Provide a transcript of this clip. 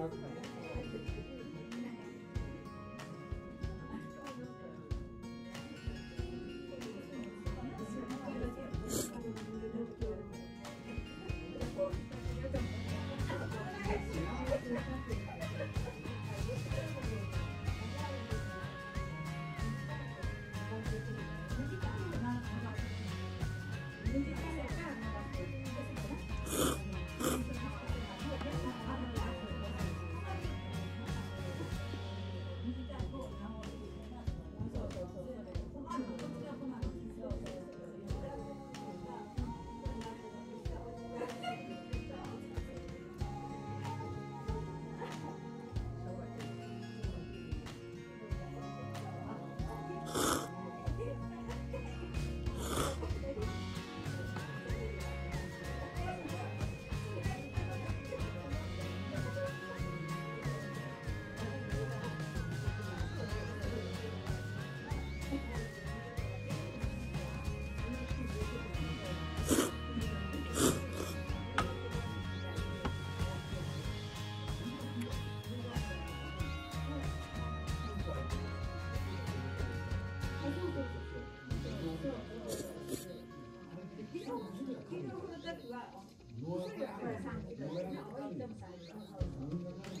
not 我这个二三十，你这个一二十。